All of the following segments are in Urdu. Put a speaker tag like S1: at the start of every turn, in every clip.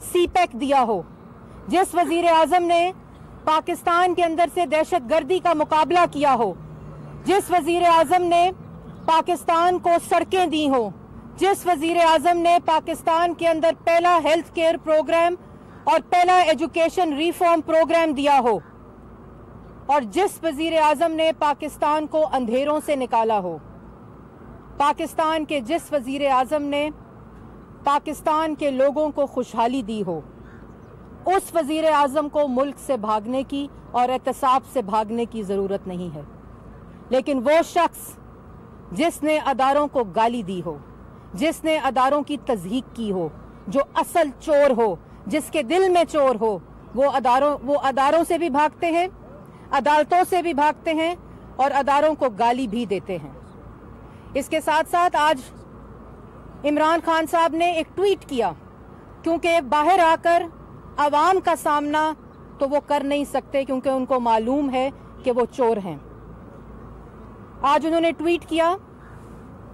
S1: سی پیک دیا ہو۔ جس وزیر اعظم نے پاکستان کے اندر سے دہشت گردی کا مقابلہ کیا ہو، جس وزیر اعظم نے پاکستان کو سڑکیں دی ہوں جس وزیر اعظم نے پاکستان کے اندر پہلا ہیلتھ کیئر پروگرام اور پہلا ایجوکیشن ریفارم پروگرام دیا ہو۔ اور جس وزیر اعظم نے پاکستان کو اندھیروں سے نکالا ہو۔ پاکستان کے جس وزیر اعظم نے پاکستان کے لوگوں کو خوشحالی دی ہو۔ اس وزیر اعظم کو ملک سے بھاگنے کی اور احتساب سے بھاگنے کی ضرورت نہیں ہے۔ لیکن وہ شخص جس نے اداروں کو گالی دی ہو، جس نے اداروں کی تضحیق کی ہو، جو اصل چور ہو، جس کے دل میں چور ہو، وہ اداروں وہ اداروں سے بھی بھاگتے ہیں، عدالتوں سے بھی بھاگتے ہیں اور اداروں کو گالی بھی دیتے ہیں۔ اس کے ساتھ ساتھ آج عمران خان صاحب نے ایک ٹویٹ کیا، کیونکہ باہر آ کر عوام کا سامنا تو وہ کر نہیں سکتے کیونکہ ان کو معلوم ہے کہ وہ چور ہیں۔ آج انہوں نے ٹویٹ کیا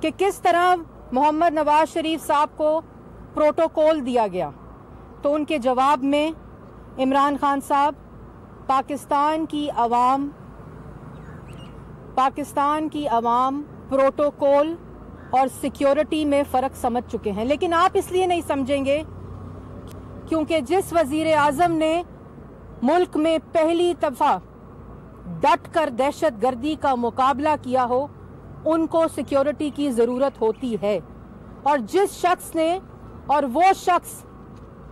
S1: کہ کس طرح محمد نواز شریف صاحب کو پروٹوکول دیا گیا۔ تو ان کے جواب میں عمران خان صاحب، پاکستان کی عوام، پاکستان کی عوام پروٹوکول اور سیکیورٹی میں فرق سمجھ چکے ہیں۔ لیکن آپ اس لیے نہیں سمجھیں گے کیونکہ جس وزیر اعظم نے ملک میں پہلی دفعہ ڈٹ کر دہشت گردی کا مقابلہ کیا ہو، ان کو سیکیورٹی کی ضرورت ہوتی ہے۔ اور جس شخص نے، اور وہ شخص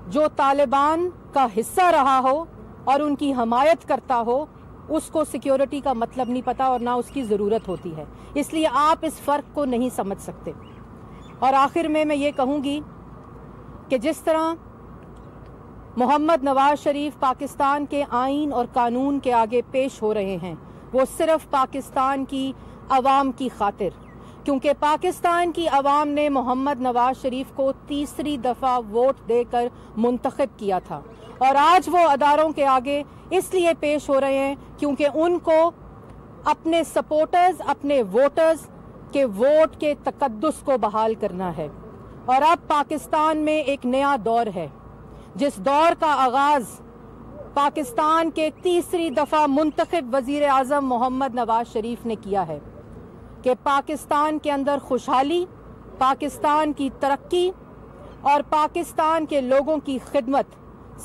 S1: جو طالبان کا حصہ رہا ہو اور ان کی حمایت کرتا ہو اس کو سیکیورٹی کا مطلب نہیں پتا اور نہ اس کی ضرورت ہوتی ہے۔ اس لیے آپ اس فرق کو نہیں سمجھ سکتے۔ اور آخر میں میں یہ کہوں گی کہ جس طرح محمد نواز شریف پاکستان کے آئین اور قانون کے آگے پیش ہو رہے ہیں، وہ صرف پاکستان کی عوام کی خاطر۔ کیونکہ پاکستان کی عوام نے محمد نواز شریف کو تیسری دفعہ ووٹ دے کر منتخب کیا تھا۔ اور آج وہ اداروں کے آگے اس لیے پیش ہو رہے ہیں کیونکہ ان کو اپنے سپورٹرز اپنے ووٹرز کے ووٹ کے تقدس کو بحال کرنا ہے۔ اور اب پاکستان میں ایک نیا دور ہے، جس دور کا آغاز پاکستان کے تیسری دفعہ منتخب وزیر اعظم محمد نواز شریف نے کیا ہے کہ پاکستان کے اندر خوشحالی، پاکستان کی ترقی اور پاکستان کے لوگوں کی خدمت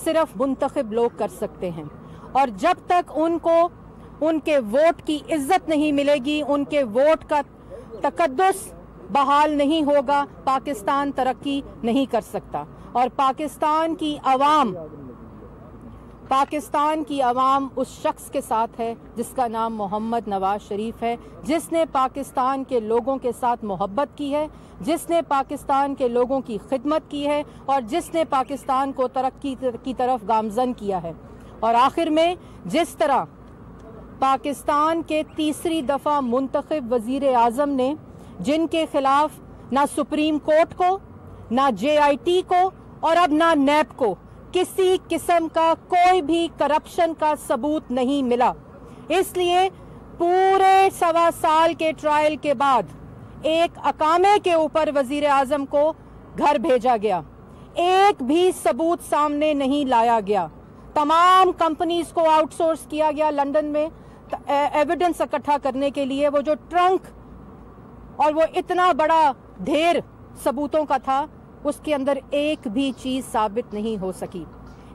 S1: صرف منتخب لوگ کر سکتے ہیں۔ اور جب تک ان کو، ان کے ووٹ کی عزت نہیں ملے گی، ان کے ووٹ کا تقدس بحال نہیں ہوگا، پاکستان ترقی نہیں کر سکتا۔ اور پاکستان کی عوام پاکستان کی عوام اس شخص کے ساتھ ہے جس کا نام محمد نواز شریف ہے، جس نے پاکستان کے لوگوں کے ساتھ محبت کی ہے، جس نے پاکستان کے لوگوں کی خدمت کی ہے اور جس نے پاکستان کو ترقی کی طرف گامزن کیا ہے۔ اور آخر میں، جس طرح پاکستان کے تیسری دفعہ منتخب وزیر اعظم نے جن کے خلاف نہ سپریم کورٹ کو، نہ جے آئی ٹی کو اور اب نہ نیب کو کسی قسم کا کوئی بھی کرپشن کا ثبوت نہیں ملا۔ اس لیے پورے سوا سال کے ٹرائل کے بعد ایک اکامے کے اوپر وزیر اعظم کو گھر بھیجا گیا۔ ایک بھی ثبوت سامنے نہیں لایا گیا۔ تمام کمپنیز کو آؤٹ سورس کیا گیا لندن میں ایویڈنس اکٹھا کرنے کے لیے۔ وہ جو ٹرنک اور وہ اتنا بڑا ڈھیر ثبوتوں کا تھا اس کے اندر ایک بھی چیز ثابت نہیں ہو سکی۔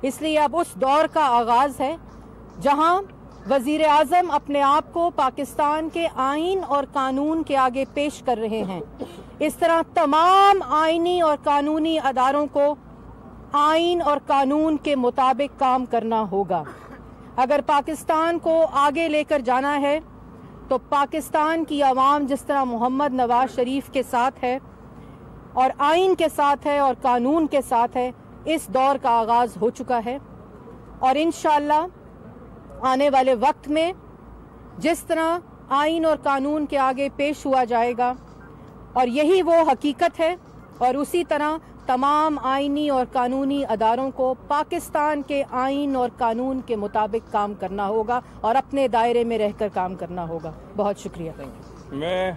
S1: اس لیے اب اس دور کا آغاز ہے جہاں وزیر اعظم اپنے آپ کو پاکستان کے آئین اور قانون کے آگے پیش کر رہے ہیں۔ اس طرح تمام آئینی اور قانونی اداروں کو آئین اور قانون کے مطابق کام کرنا ہوگا۔ اگر پاکستان کو آگے لے کر جانا ہے تو پاکستان کی عوام جس طرح محمد نواز شریف کے ساتھ ہے اور آئین کے ساتھ ہے اور قانون کے ساتھ ہے اس دور کا آغاز ہو چکا ہے۔ اور انشاءاللہ آنے والے وقت میں جس طرح آئین اور قانون کے آگے پیش ہوا جائے گا اور یہی وہ حقیقت ہے اور اسی طرح تمام آئینی اور قانونی اداروں کو پاکستان کے آئین اور قانون کے مطابق کام کرنا ہوگا اور اپنے دائرے میں رہ کر کام کرنا ہوگا۔ بہت شکریہ۔
S2: میں